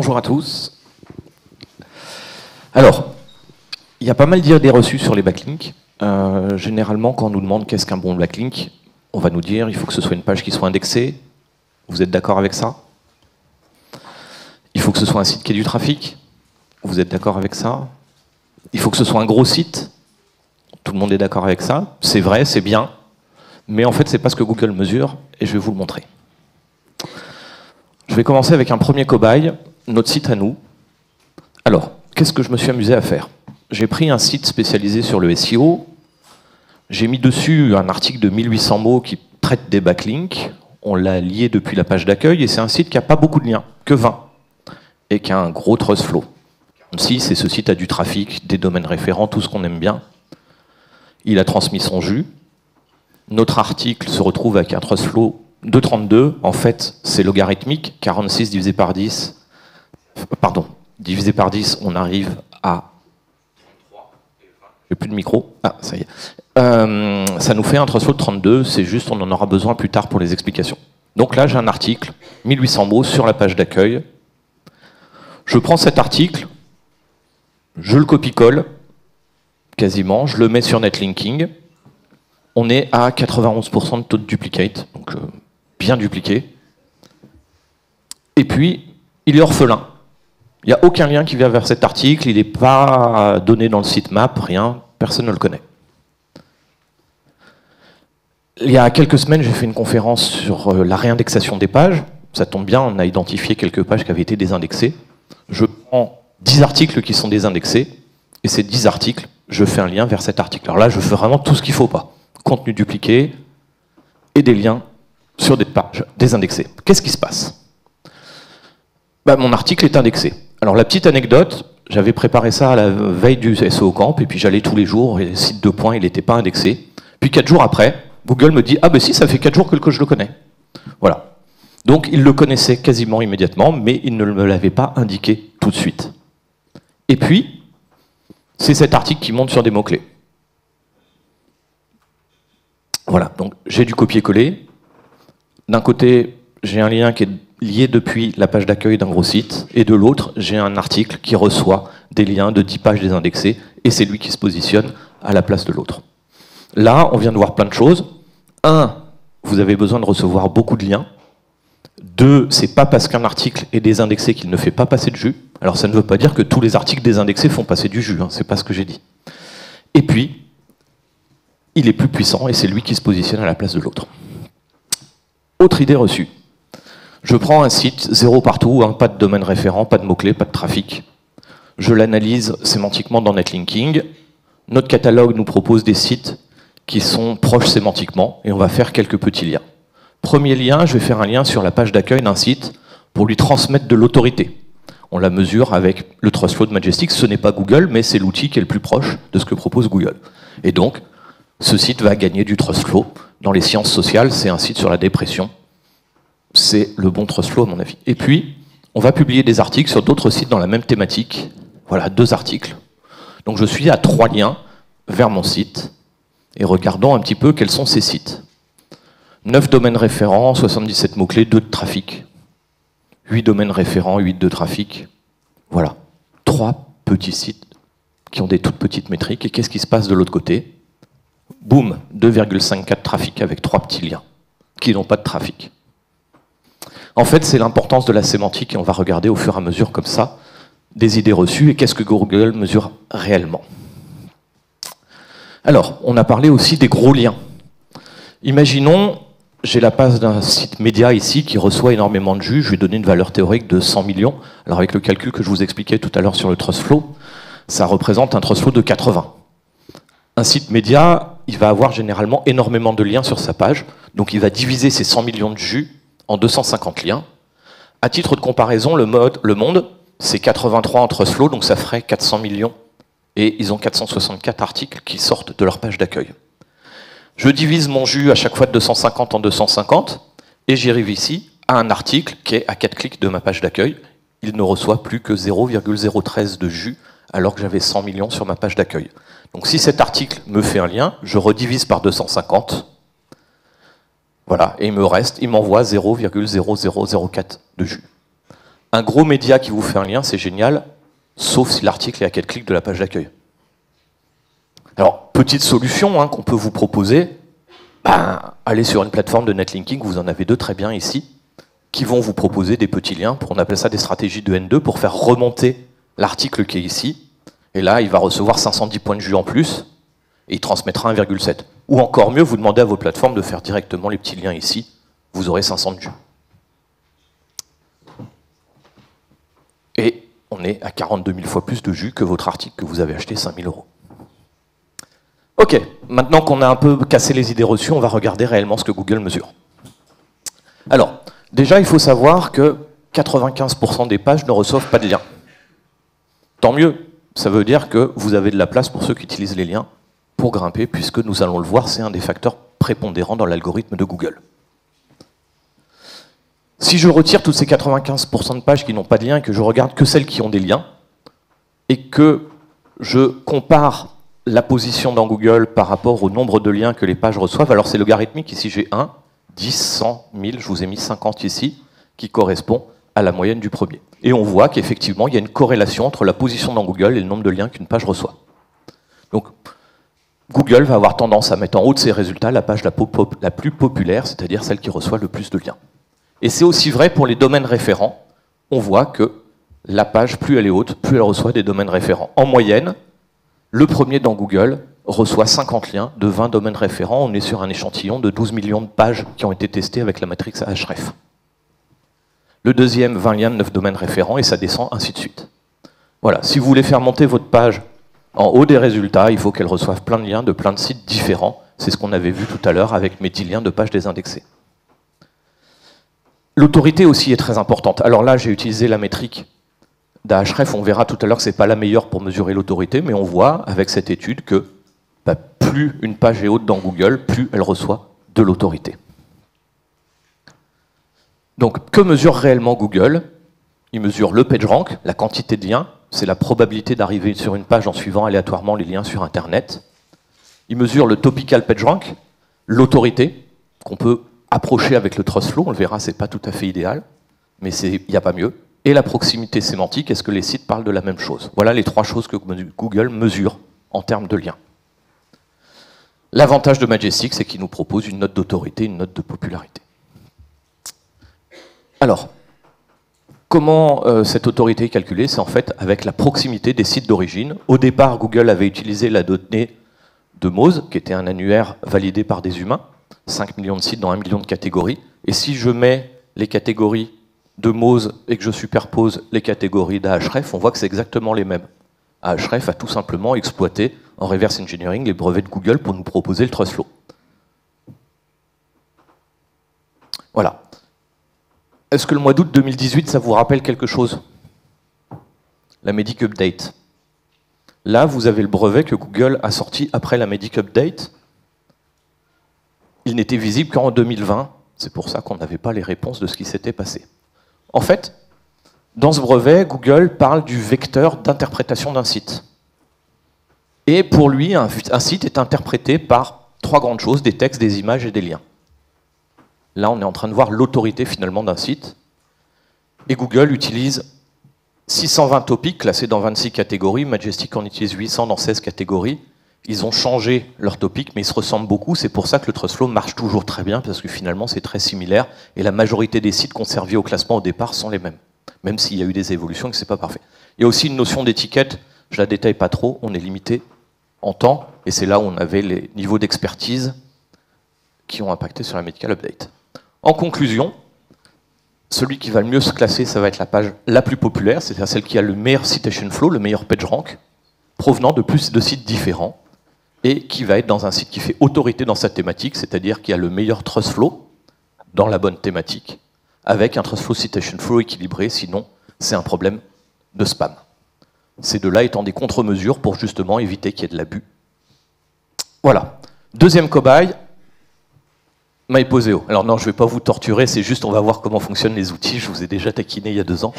Bonjour à tous. Alors, il y a pas mal d'idées reçues sur les backlinks. Euh, généralement, quand on nous demande qu'est-ce qu'un bon backlink, on va nous dire il faut que ce soit une page qui soit indexée. Vous êtes d'accord avec ça? Il faut que ce soit un site qui ait du trafic. Vous êtes d'accord avec ça? Il faut que ce soit un gros site. Tout le monde est d'accord avec ça. C'est vrai, c'est bien. Mais en fait, c'est pas ce que Google mesure, et je vais vous le montrer. Je vais commencer avec un premier cobaye, notre site à nous. Alors, qu'est-ce que je me suis amusé à faire? J'ai pris un site spécialisé sur le SEO, j'ai mis dessus un article de 1800 mots qui traite des backlinks, on l'a lié depuis la page d'accueil, et c'est un site qui n'a pas beaucoup de liens, que 20, et qui a un gros trust flow. Si, c'est ce site a du trafic, des domaines référents, tout ce qu'on aime bien. Il a transmis son jus. Notre article se retrouve avec un trust flow 2,32, en fait, c'est logarithmique. 46 divisé par 10, pardon, divisé par 10, on arrive à... J'ai plus de micro. Ah, ça y est. Euh, ça nous fait un threshold de 32, c'est juste, on en aura besoin plus tard pour les explications. Donc là, j'ai un article, 1800 mots, sur la page d'accueil. Je prends cet article, je le copie-colle, quasiment, je le mets sur netlinking. On est à 91% de taux de duplicate, donc euh, bien dupliqué. Et puis, il est orphelin. Il n'y a aucun lien qui vient vers cet article, il n'est pas donné dans le sitemap, rien, personne ne le connaît. Il y a quelques semaines, j'ai fait une conférence sur euh, la réindexation des pages. Ça tombe bien, on a identifié quelques pages qui avaient été désindexées. Je prends 10 articles qui sont désindexés, et ces 10 articles, je fais un lien vers cet article. Alors là, je fais vraiment tout ce qu'il ne faut pas. Contenu dupliqué et des liens sur des pages désindexées. Qu'est-ce qui se passe? Bah, Mon article est indexé. Alors la petite anecdote, j'avais préparé ça à la veille du SEO Camp, et puis j'allais tous les jours, et le site de points, il n'était pas indexé. Puis quatre jours après, Google me dit Ah ben si, ça fait quatre jours que je le connais. Voilà. Donc il le connaissait quasiment immédiatement, mais il ne me l'avait pas indiqué tout de suite. Et puis, c'est cet article qui monte sur des mots-clés. Voilà, donc j'ai du copier-coller, d'un côté, j'ai un lien qui est lié depuis la page d'accueil d'un gros site, et de l'autre, j'ai un article qui reçoit des liens de 10 pages désindexées, et c'est lui qui se positionne à la place de l'autre. Là, on vient de voir plein de choses. Un, vous avez besoin de recevoir beaucoup de liens. Deux, c'est pas parce qu'un article est désindexé qu'il ne fait pas passer de jus. Alors ça ne veut pas dire que tous les articles désindexés font passer du jus, hein, c'est pas ce que j'ai dit. Et puis, il est plus puissant et c'est lui qui se positionne à la place de l'autre. Autre idée reçue. Je prends un site, zéro partout, hein, pas de domaine référent, pas de mots-clés, pas de trafic. Je l'analyse sémantiquement dans Netlinking. Notre catalogue nous propose des sites qui sont proches sémantiquement et on va faire quelques petits liens. Premier lien, je vais faire un lien sur la page d'accueil d'un site pour lui transmettre de l'autorité. On la mesure avec le Trustflow de Majestic. Ce n'est pas Google, mais c'est l'outil qui est le plus proche de ce que propose Google. Et donc, ce site va gagner du Trustflow dans les sciences sociales, c'est un site sur la dépression. C'est le bon trust à mon avis. Et puis, on va publier des articles sur d'autres sites dans la même thématique. Voilà, deux articles. Donc je suis à trois liens vers mon site. Et regardons un petit peu quels sont ces sites. 9 domaines référents, 77 mots-clés, 2 de trafic. 8 domaines référents, 8 de trafic. Voilà. Trois petits sites qui ont des toutes petites métriques. Et qu'est-ce qui se passe de l'autre côté? Boum, 2,54 trafic avec trois petits liens qui n'ont pas de trafic. En fait, c'est l'importance de la sémantique et on va regarder au fur et à mesure comme ça des idées reçues et qu'est-ce que Google mesure réellement. Alors, on a parlé aussi des gros liens. Imaginons, j'ai la page d'un site média ici qui reçoit énormément de jus, je ai donné une valeur théorique de 100 millions. Alors avec le calcul que je vous expliquais tout à l'heure sur le trust flow, ça représente un trust flow de 80. Un site média, il va avoir généralement énormément de liens sur sa page. Donc il va diviser ses 100 millions de jus en 250 liens. À titre de comparaison, le, mode, le monde, c'est 83 entre slow, donc ça ferait 400 millions. Et ils ont 464 articles qui sortent de leur page d'accueil. Je divise mon jus à chaque fois de 250 en 250, et j'y arrive ici à un article qui est à 4 clics de ma page d'accueil. Il ne reçoit plus que 0,013 de jus, alors que j'avais 100 millions sur ma page d'accueil. Donc si cet article me fait un lien, je redivise par 250. Voilà, et il me reste, il m'envoie 0,0004 de jus. un gros média qui vous fait un lien, c'est génial, sauf si l'article est à quatre clics de la page d'accueil. Alors, petite solution hein, qu'on peut vous proposer, ben, allez sur une plateforme de netlinking, vous en avez deux très bien ici, qui vont vous proposer des petits liens, pour, on appelle ça des stratégies de N2, pour faire remonter l'article qui est ici, et là, il va recevoir 510 points de jus en plus, et il transmettra 1,7. Ou encore mieux, vous demandez à vos plateformes de faire directement les petits liens ici, vous aurez 500 de jus. Et on est à 42 000 fois plus de jus que votre article que vous avez acheté 5 000 euros. Ok, maintenant qu'on a un peu cassé les idées reçues, on va regarder réellement ce que Google mesure. Alors, déjà, il faut savoir que 95% des pages ne reçoivent pas de liens. Tant mieux, ça veut dire que vous avez de la place pour ceux qui utilisent les liens pour grimper, puisque nous allons le voir, c'est un des facteurs prépondérants dans l'algorithme de Google. Si je retire toutes ces 95% de pages qui n'ont pas de lien et que je regarde que celles qui ont des liens, et que je compare la position dans Google par rapport au nombre de liens que les pages reçoivent, alors c'est logarithmique, ici j'ai 1, 10, 100, 1000, je vous ai mis 50 ici, qui correspond à la moyenne du premier. Et on voit qu'effectivement, il y a une corrélation entre la position dans Google et le nombre de liens qu'une page reçoit. Donc, Google va avoir tendance à mettre en haut de ses résultats la page la, plus populaire, c'est-à-dire celle qui reçoit le plus de liens. Et c'est aussi vrai pour les domaines référents. On voit que la page, plus elle est haute, plus elle reçoit des domaines référents. En moyenne, le premier dans Google reçoit 50 liens de 20 domaines référents. On est sur un échantillon de 12 millions de pages qui ont été testées avec la matrix Href. Le deuxième, 20 liens de 9 domaines référents, et ça descend ainsi de suite. Voilà, si vous voulez faire monter votre page en haut des résultats, il faut qu'elle reçoive plein de liens de plein de sites différents. C'est ce qu'on avait vu tout à l'heure avec mes 10 liens de pages désindexées. L'autorité aussi est très importante. Alors là, j'ai utilisé la métrique d'Ahref. On verra tout à l'heure que ce n'est pas la meilleure pour mesurer l'autorité, mais on voit avec cette étude que bah, plus une page est haute dans Google, plus elle reçoit de l'autorité. Donc, que mesure réellement Google? Il mesure le PageRank, la quantité de liens, c'est la probabilité d'arriver sur une page en suivant aléatoirement les liens sur Internet. Il mesure le topical PageRank, l'autorité, qu'on peut approcher avec le trust flow, on le verra, c'est pas tout à fait idéal, mais il n'y a pas mieux. Et la proximité sémantique, est-ce que les sites parlent de la même chose? Voilà les trois choses que Google mesure en termes de liens. L'avantage de Majestic, c'est qu'il nous propose une note d'autorité, une note de popularité. Alors, comment euh, cette autorité est calculée? C'est en fait avec la proximité des sites d'origine. Au départ, Google avait utilisé la donnée de Mose, qui était un annuaire validé par des humains. 5 millions de sites dans 1 million de catégories. Et si je mets les catégories de Mose et que je superpose les catégories d'Ahref, on voit que c'est exactement les mêmes. Ahref a tout simplement exploité en reverse engineering les brevets de Google pour nous proposer le trust flow. Voilà. Est-ce que le mois d'août 2018, ça vous rappelle quelque chose? La Medic Update. Là, vous avez le brevet que Google a sorti après la Medic Update, il n'était visible qu'en 2020. C'est pour ça qu'on n'avait pas les réponses de ce qui s'était passé. En fait, dans ce brevet, Google parle du vecteur d'interprétation d'un site. Et pour lui, un, site est interprété par trois grandes choses, des textes, des images et des liens. Là, on est en train de voir l'autorité finalement d'un site. Et Google utilise 620 topics classés dans 26 catégories. Majestic en utilise 800 dans 16 catégories ils ont changé leur topic, mais ils se ressemblent beaucoup. C'est pour ça que le TrustFlow marche toujours très bien, parce que finalement, c'est très similaire. Et la majorité des sites conservés au classement au départ sont les mêmes, même s'il y a eu des évolutions et que ce n'est pas parfait. Il y a aussi une notion d'étiquette, je la détaille pas trop, on est limité en temps, et c'est là où on avait les niveaux d'expertise qui ont impacté sur la Medical Update. En conclusion, celui qui va le mieux se classer, ça va être la page la plus populaire, c'est-à-dire celle qui a le meilleur citation flow, le meilleur page rank, provenant de plus de sites différents et qui va être dans un site qui fait autorité dans sa thématique, c'est-à-dire qui a le meilleur trust flow dans la bonne thématique, avec un trust flow citation flow équilibré, sinon c'est un problème de spam. Ces deux-là étant des contre-mesures pour justement éviter qu'il y ait de l'abus. Voilà. Deuxième cobaye, MyPoseo. Alors non, je ne vais pas vous torturer, c'est juste on va voir comment fonctionnent les outils, je vous ai déjà taquiné il y a deux ans.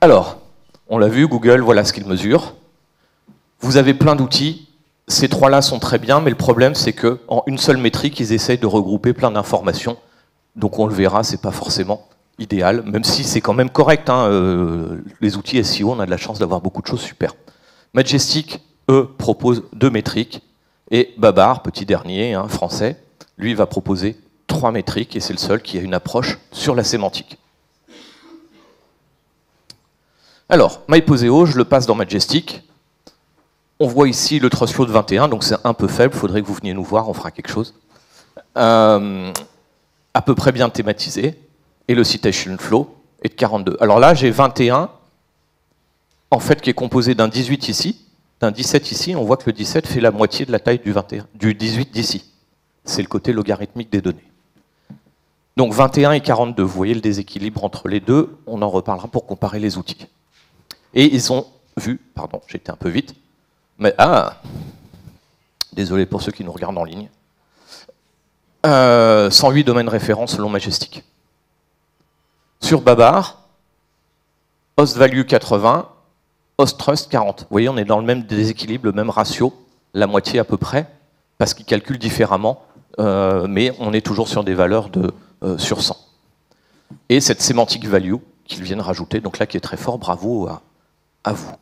Alors, on l'a vu, Google, voilà ce qu'il mesure. Vous avez plein d'outils. Ces trois-là sont très bien, mais le problème, c'est qu'en une seule métrique, ils essayent de regrouper plein d'informations. Donc on le verra, ce n'est pas forcément idéal, même si c'est quand même correct. hein, euh, les outils SEO, on a de la chance d'avoir beaucoup de choses super. Majestic, eux, proposent deux métriques, et Babar, petit dernier, hein, français, lui va proposer trois métriques, et c'est le seul qui a une approche sur la sémantique. Alors, MyPoseo, je le passe dans Majestic. On voit ici le trust flow de 21, donc c'est un peu faible, faudrait que vous veniez nous voir, on fera quelque chose. Euh, à peu près bien thématisé, et le citation flow est de 42. Alors là, j'ai 21, en fait, qui est composé d'un 18 ici, d'un 17 ici, on voit que le 17 fait la moitié de la taille du, 21, du 18 d'ici. C'est le côté logarithmique des données. Donc 21 et 42, vous voyez le déséquilibre entre les deux, on en reparlera pour comparer les outils. Et ils ont vu, pardon, j'étais un peu vite, mais ah, désolé pour ceux qui nous regardent en ligne, euh, 108 domaines référents selon Majestic. Sur Babar, host value 80, host trust 40. Vous voyez, on est dans le même déséquilibre, le même ratio, la moitié à peu près, parce qu'ils calculent différemment, euh, mais on est toujours sur des valeurs de euh, sur 100. Et cette sémantique value qu'ils viennent rajouter, donc là qui est très fort, bravo à, vous.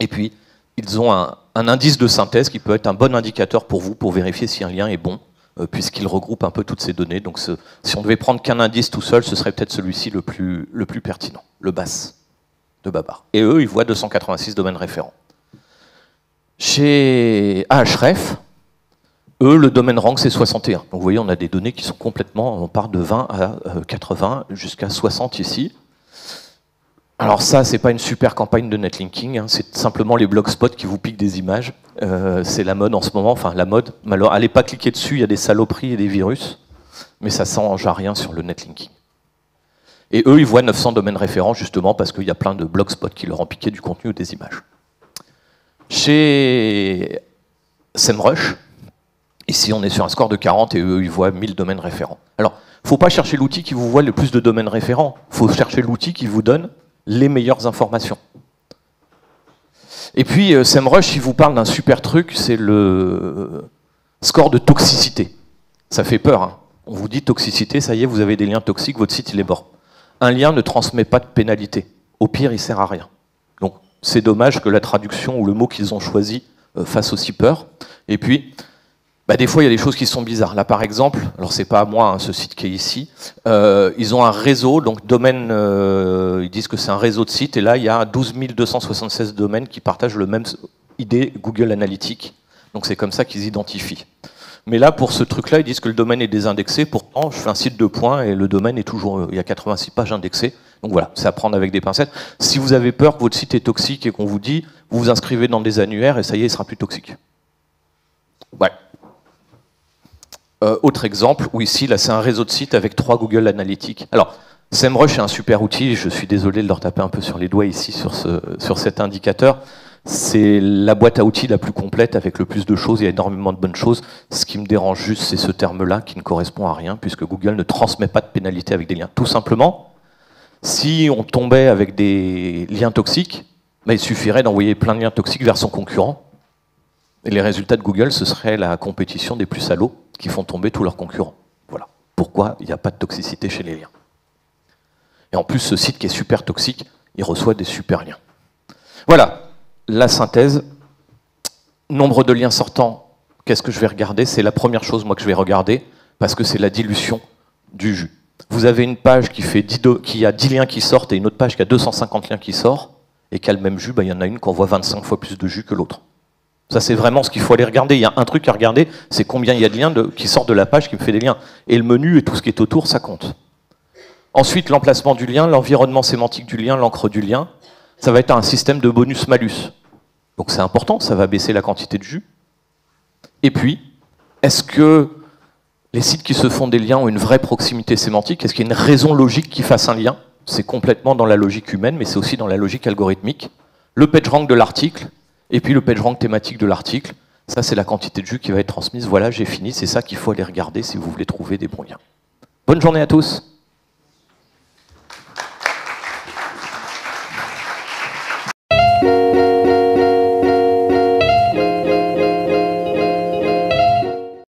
Et puis, ils ont un, indice de synthèse qui peut être un bon indicateur pour vous pour vérifier si un lien est bon, euh, puisqu'il regroupe un peu toutes ces données. Donc si on devait prendre qu'un indice tout seul, ce serait peut-être celui-ci le plus, le plus pertinent, le BAS de Babar. Et eux, ils voient 286 domaines référents. Chez Ahref, eux, le domaine rank, c'est 61. Donc vous voyez, on a des données qui sont complètement, on part de 20 à 80 jusqu'à 60 ici. Alors ça, c'est pas une super campagne de netlinking, hein, c'est simplement les blogspots qui vous piquent des images. Euh, c'est la mode en ce moment, enfin la mode. Alors, allez pas cliquer dessus, il y a des saloperies et des virus, mais ça change à rien sur le netlinking. Et eux, ils voient 900 domaines référents justement parce qu'il y a plein de blogspots qui leur ont piqué du contenu ou des images. Chez SEMrush, ici on est sur un score de 40 et eux, ils voient 1000 domaines référents. Alors, faut pas chercher l'outil qui vous voit le plus de domaines référents, faut chercher l'outil qui vous donne les meilleures informations. Et puis, euh, SEMrush, il vous parle d'un super truc, c'est le score de toxicité. Ça fait peur. Hein. On vous dit toxicité, ça y est, vous avez des liens toxiques, votre site il est mort. Un lien ne transmet pas de pénalité. Au pire, il sert à rien. Donc, c'est dommage que la traduction ou le mot qu'ils ont choisi euh, fasse aussi peur. Et puis, bah, des fois, il y a des choses qui sont bizarres. Là, par exemple, alors c'est pas à moi, hein, ce site qui est ici, euh, ils ont un réseau, donc domaine, euh, ils disent que c'est un réseau de sites, et là, il y a 12 276 domaines qui partagent le même idée Google Analytics. Donc c'est comme ça qu'ils identifient. Mais là, pour ce truc-là, ils disent que le domaine est désindexé. Pourtant, je fais un site de points et le domaine est toujours, il y a 86 pages indexées. Donc voilà, c'est à prendre avec des pincettes. Si vous avez peur que votre site est toxique et qu'on vous dit, vous vous inscrivez dans des annuaires et ça y est, il sera plus toxique. Ouais. Euh, autre exemple, où ici, là, c'est un réseau de sites avec trois Google Analytics. Alors, SEMrush est un super outil, je suis désolé de leur taper un peu sur les doigts ici sur, ce, sur cet indicateur. C'est la boîte à outils la plus complète avec le plus de choses, il y a énormément de bonnes choses. Ce qui me dérange juste, c'est ce terme-là qui ne correspond à rien, puisque Google ne transmet pas de pénalité avec des liens. Tout simplement, si on tombait avec des liens toxiques, bah, il suffirait d'envoyer plein de liens toxiques vers son concurrent. Et les résultats de Google, ce serait la compétition des plus salauds qui font tomber tous leurs concurrents. Voilà pourquoi il n'y a pas de toxicité chez les liens. Et en plus, ce site qui est super toxique, il reçoit des super liens. Voilà, la synthèse. Nombre de liens sortants, qu'est-ce que je vais regarder? C'est la première chose, que je vais regarder, parce que c'est la dilution du jus. Vous avez une page qui, fait 10 qui a 10 liens qui sortent et une autre page qui a 250 liens qui sortent, et qui a le même jus, ben, il y en a une qui envoie 25 fois plus de jus que l'autre. Ça, c'est vraiment ce qu'il faut aller regarder. Il y a un truc à regarder, c'est combien il y a de liens qui sortent de la page qui me fait des liens. Et le menu et tout ce qui est autour, ça compte. Ensuite, l'emplacement du lien, l'environnement sémantique du lien, l'encre du lien, ça va être un système de bonus-malus. Donc c'est important, ça va baisser la quantité de jus. Et puis, est-ce que les sites qui se font des liens ont une vraie proximité sémantique? Est-ce qu'il y a une raison logique qui fasse un lien? C'est complètement dans la logique humaine, mais c'est aussi dans la logique algorithmique. Le PageRank de l'article, et puis le PageRank thématique de l'article, ça c'est la quantité de jus qui va être transmise. Voilà, j'ai fini, c'est ça qu'il faut aller regarder si vous voulez trouver des bons liens. Bonne journée à tous